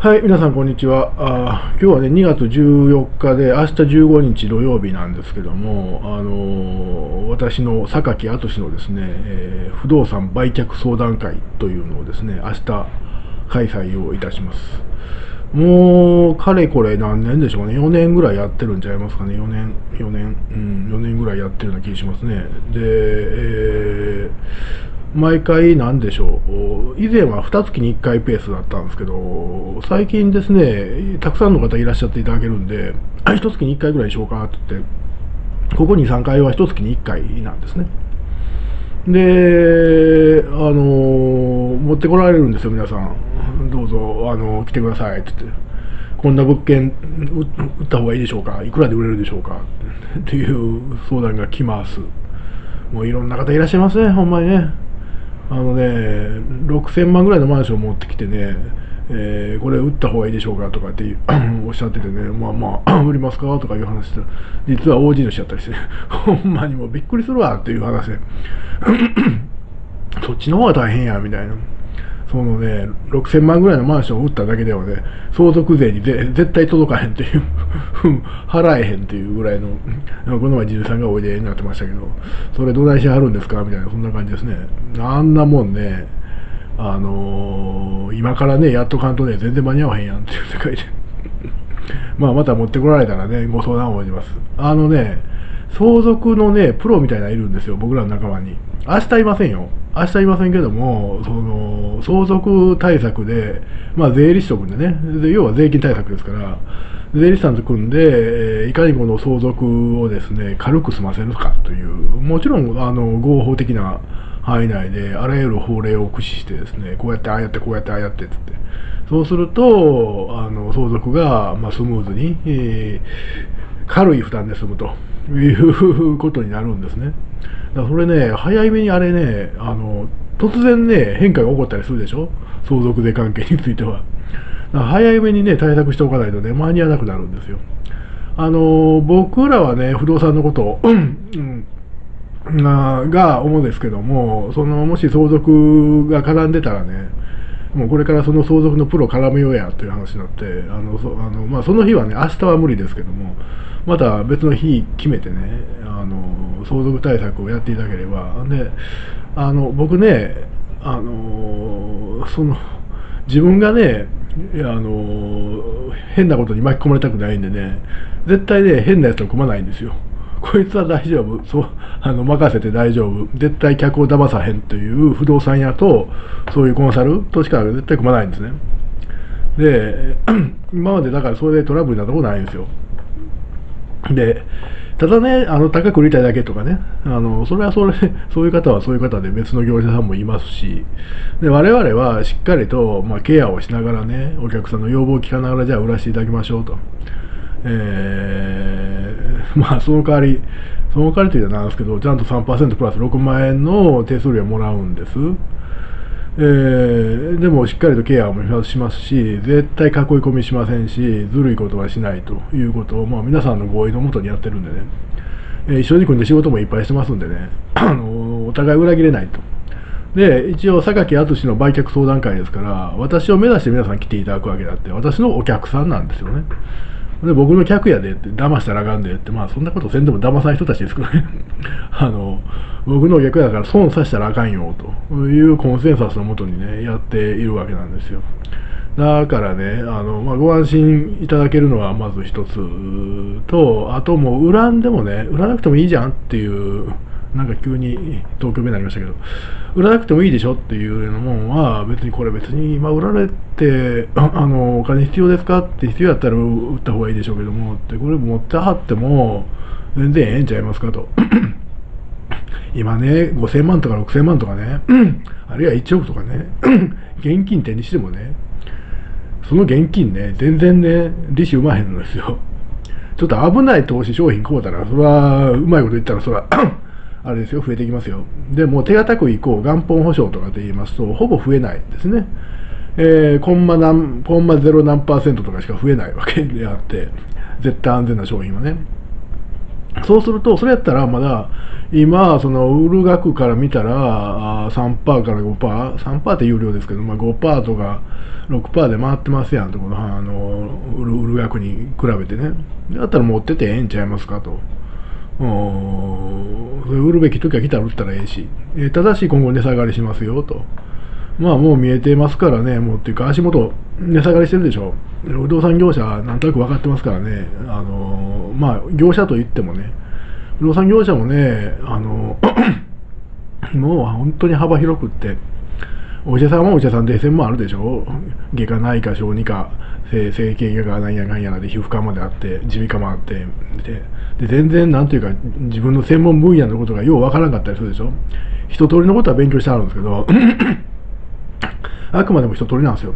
はい、皆さんこんにちは。あ今日はね、2月14日で、明日15日土曜日なんですけども、あのー、私の榊敦のですね、えー、不動産売却相談会というのをですね、明日開催をいたします。もう、かれこれ何年でしょうね、4年ぐらいやってるんちゃいますかね、4年、4年、うん、4年ぐらいやってるような気がしますね。で、えー毎回なんでしょう、以前は2月に1回ペースだったんですけど、最近ですね、たくさんの方いらっしゃっていただけるんで、1月に1回ぐらいにしようかって言って、ここ2、3回は1月に1回なんですね。で、あの持ってこられるんですよ、皆さん。どうぞ、あの来てくださいって言って。こんな物件売った方がいいでしょうか？いくらで売れるでしょうか？っていう相談が来ます。もういろんな方いらっしゃいますね、ほんまにね。あのね、6000万ぐらいのマンションを持ってきてね、えー、これ売った方がいいでしょうかとかって おっしゃっててね、まあまあ、売りますかとかいう話したら、実は OG のしちゃったりして、ほんまにもうびっくりするわっていう話で、そっちの方が大変や、みたいな。そのね、6000万ぐらいのマンションを売っただけではね、相続税にぜ絶対届かへんっていう払えへんっていうぐらいの、この前、じさんがおいでになってましたけど、それどないしはるんですかみたいな、そんな感じですね。あんなもんね、あのー、今からね、やっとかんとね、全然間に合わへんやんっていう世界でまあ、また持ってこられたらね、ご相談をします。あのね、相続のね、プロみたいなのいるんですよ、僕らの仲間に。明日いませんよ。明日いませんけども、その、相続対策で、まあ、税理士と組んでねで、要は税金対策ですから、税理士さんと組んで、いかにこの相続をですね、軽く済ませるかという、もちろん、あの、合法的な範囲内で、あらゆる法令を駆使してですね、こうやって、ああやって、こうやって、ああやってってって、そうすると、あの、相続が、まあ、スムーズに、えー、軽い負担で済むと。いうことになるんですね。だからそれね、早めにあれね、あの、突然ね、変化が起こったりするでしょ？相続税関係については。だから早めにね、対策しておかないとね、間に合わなくなるんですよ。あの、僕らはね、不動産のことを、うん、が、が主ですけども、その、もし相続が絡んでたらね、もうこれからその相続のプロ絡めようやという話になって、あのそあのまあ、その日はね、明日は無理ですけども、また別の日決めてね、あの相続対策をやっていただければ、であの僕ね、あのその自分がね、あの変なことに巻き込まれたくないんでね、絶対ね、変なやつと組まないんですよ。こいつは大丈夫、そうあの任せて大丈夫、絶対客を騙さへんという不動産屋と、そういうコンサルとしか絶対組まないんですね。で、今までだからそれでトラブルになったことないんですよ。で、ただね、あの高く売りたいだけとかね、あのそれはそれ、そういう方はそういう方で別の業者さんもいますし、で我々はしっかりと、まあ、ケアをしながらね、お客さんの要望を聞かながら、じゃあ売らせていただきましょうと。えー、まあ、その代わり、その代わりというのはなんですけど、ちゃんと3%プラス6万円の手数料をもらうんです。えー、でもしっかりとケアもしますし、絶対囲い込みしませんし、ずるいことはしないということを、まあ、皆さんの合意のもとにやってるんでね、えー、一緒に組んで仕事もいっぱいしてますんでね、あのお互い裏切れないと。で、一応、榊敦の売却相談会ですから、私を目指して皆さん来ていただくわけだって、私のお客さんなんですよね。で、僕の客やでって、騙したらあかんでって、まあそんなことせんでも騙さない人たちですからね。あの、僕のお客だから損させたらあかんよ、というコンセンサスのもとにね、やっているわけなんですよ。だからね、あの、まあ、ご安心いただけるのはまず一つと、あともう恨んでもね、売らなくてもいいじゃんっていうなんか急に東京弁になりましたけど、売らなくてもいいでしょっていうのもんは、別にこれ別に今売られて、あの、お金必要ですかって必要やったら売った方がいいでしょうけども、って、これ持ってはっても、全然ええんちゃいますかと。今ね、5000万とか6000万とかね、あるいは1億とかね、現金手にしてもね、その現金ね、全然ね、利子生まへんのですよ。ちょっと危ない投資商品買うたら、それは、うまいこと言ったら、それはあれですよ、増えてきますよ。でも手堅くいこう、元本保証とかで言いますと、ほぼ増えないですね。えー、コンマ何、コンマゼロ何パーセントとかしか増えないわけであって、絶対安全な商品はね。そうすると、それやったらまだ、今、その売る額から見たら、3%から5%、3%って有料ですけど、まあ、5%とか6%で回ってますやんと、このあの売る売る額に比べてね。だったら持っててええんちゃいますかと。売るべき時は来たら売ったらええし、えただし今後値下がりしますよと。まあもう見えてますからね、もうっていうか足元値下がりしてるでしょ。不動産業者なんとなく分かってますからね。あのまあ業者といってもね、不動産業者もね、あの もう本当に幅広くって、お医者さんはお医者さんで専門あるでしょ。外科内科小児科整形外科なんやかんやらで皮膚科まであって耳鼻科もあってでで全然なんていうか自分の専門分野のことがようわからんかったりするでしょ。一通りのことは勉強してあるんですけどあくまでも一通りなんですよ。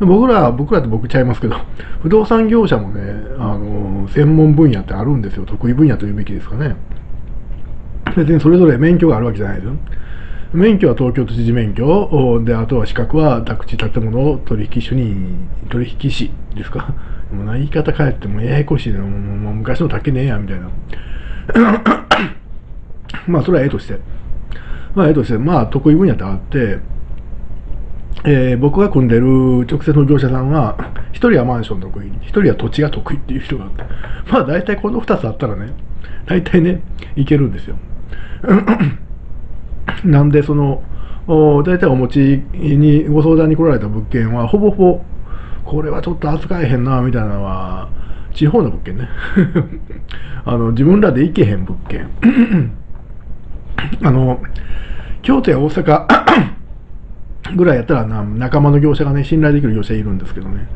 僕ら僕らって僕ちゃいますけど不動産業者もねあの専門分野ってあるんですよ。得意分野というべきですかね。別にそれぞれ免許があるわけじゃないですよ。免許は東京都知事免許。であとは資格は宅地建物取引主任取引士ですか？もう言い方変えてもややこしいな。もう昔の竹ねえやみたいな。まあそれはええとして。まあええとして。まあ得意分野ってあってえー、僕が組んでる直接の業者さんは、1人はマンション得意、1人は土地が得意っていう人があって、まあ大体この2つあったらね、大体ね、いけるんですよ。なんで、その、大体お持ちにご相談に来られた物件は、ほぼほぼ、これはちょっと扱えへんな、みたいなのは、地方の物件ね。あの、自分らで行けへん物件。あの、京都や大阪 ぐらいやったらな、仲間の業者がね、信頼できる業者いるんですけどね。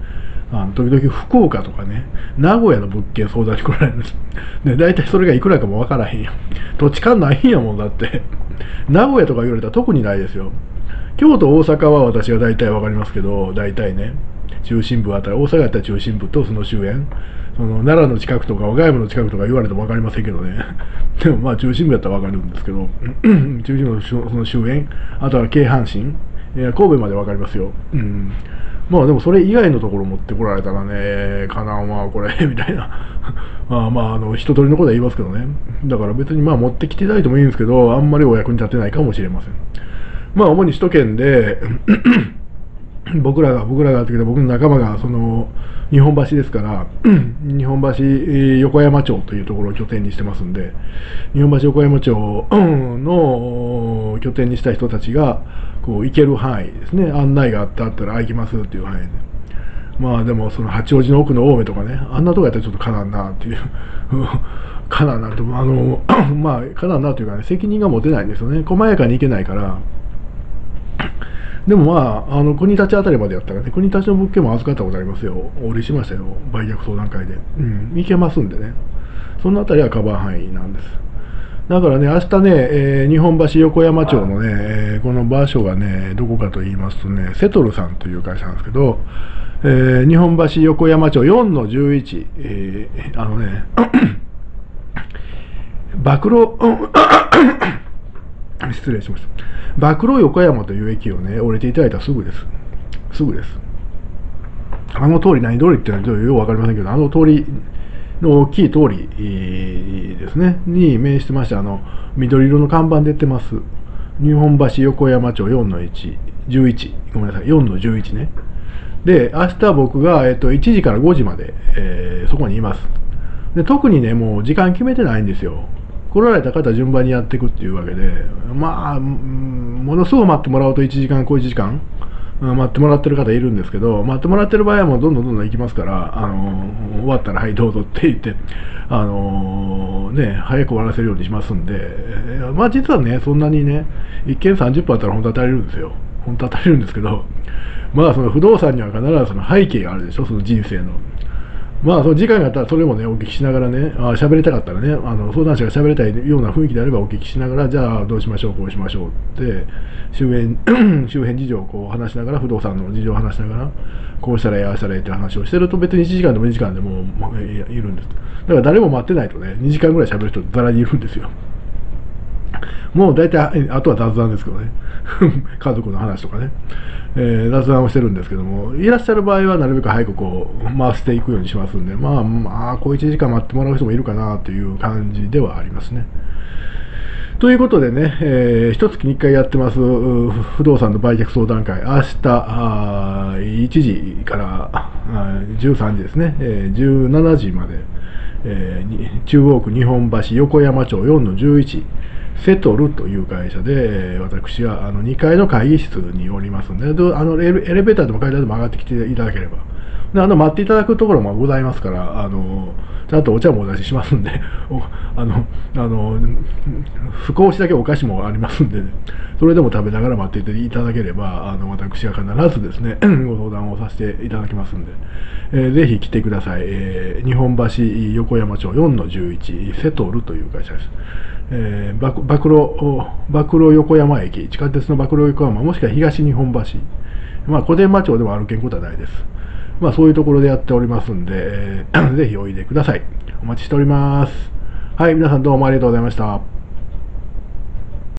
あの時々福岡とかね、名古屋の物件相談に来られるんです。で、大体それがいくらかもわからへんやん。土地勘ないんやもんだって。名古屋とか言われたら特にないですよ。京都、大阪は私は大体わかりますけど、大体ね、中心部あたり、大阪やったら中心部とその周辺、その奈良の近くとか和歌山の近くとか言われても分かりませんけどね。でもまあ中心部やったら分かるんですけど、中心部のその周辺、あとは京阪神、神戸まで分かりますよ。うん。まあでもそれ以外のところ持ってこられたらね、かなわこれ、みたいな。まあまあ、あの、一通りのことは言いますけどね。だから別にまあ持ってきていただいてもいいんですけど、あんまりお役に立てないかもしれません。まあ主に首都圏で 僕らが、僕らがってけど僕の仲間が、その、日本橋ですから、日本橋横山町というところを拠点にしてますんで、日本橋横山町 の拠点にした人たちが、こう、行ける範囲ですね、案内があったあったら、行きますっていう範囲で。まあでも、その八王子の奥の青梅とかね、あんなとこやったらちょっとかなんなっていう。かなんなと、あの、まあ、かなんなというかね、責任が持てないんですよね。細やかに行けないから、でもまあ、あの国立あたりまでやったらね、国立の物件も預かったことありますよ。お売りしましたよ、売却相談会で。うん、行けますんでね。そのあたりはカバー範囲なんです。だからね、明日ね、えー、日本橋横山町のね、えー、この場所がね、どこかと言いますとね、セトルさんという会社なんですけど、えー、日本橋横山町4の11、えー、あのね、暴露、失礼しました。暴露横山という駅をね、降りていただいたらすぐです。すぐです。あの通り、何通りってのはよくわかりませんけど、あの通りの大きい通りですね、に面してまして、あの、緑色の看板出てます。日本橋横山町4の1、11、ごめんなさい、4の11ね。で、明日僕が、えっと、1時から5時まで、えー、そこにいます。で特にね、もう時間決めてないんですよ。来られた方順番にやっていくっていうわけで、まあ、ものすごく待ってもらうと1時間、小1時間、待ってもらってる方いるんですけど、待ってもらってる場合はもうどんどんどんどん行きますから、あの終わったら、はい、どうぞって言って、あのね、早く終わらせるようにしますんで、まあ実はね、そんなにね、1件30分あったら本当は足りるんですよ。本当は足りるんですけど、まあその不動産には必ずその背景があるでしょ、その人生の。まあ、その時間があったらそれもね、お聞きしながらね、あ喋りたかったらね、あの相談者が喋りたいような雰囲気であればお聞きしながら、じゃあどうしましょう、こうしましょうって、周辺周辺事情をこう話しながら、不動産の事情を話しながら、こうしたらええ、ああしたらええって話をしてると、別に1時間でも2時間でも、まあ、いるんです。だから誰も待ってないとね、2時間ぐらい喋る人ざらにいるんですよ。もう大体、あとは雑談ですけどね。家族の話とかね。えー、雑談をしてるんですけども、いらっしゃる場合はなるべく早くこう、回していくようにしますんで、まあ、まあ、こう1時間待ってもらう人もいるかなという感じではありますね。ということでね、えー、一月に1回やってます不動産の売却相談会、明日あ1時からあ13時ですね、えー、17時まで、えー、中央区日本橋横山町4の11、セトルという会社で、私はあの2階の会議室におりますので、あのエレベーターでも階段でも上がってきていただければ、であの待っていただくところもございますから、あのちゃんとお茶もお出ししますんで、あの、あの、少しだけお菓子もありますんで、ね、それでも食べながら待っていただければ、あの、私は必ずですね、ご相談をさせていただきますんで、えー、ぜひ来てください。えー、日本橋横山町4の11、セトルという会社です。えー、暴露、暴露横山駅、地下鉄の暴露横山、もしくは東日本橋、まあ、小伝馬町でも歩けんことはないです。まあ、そういうところでやっておりますんで、えー、ぜひおいでください。お待ちしております。はい、皆さんどうもありがとうございました。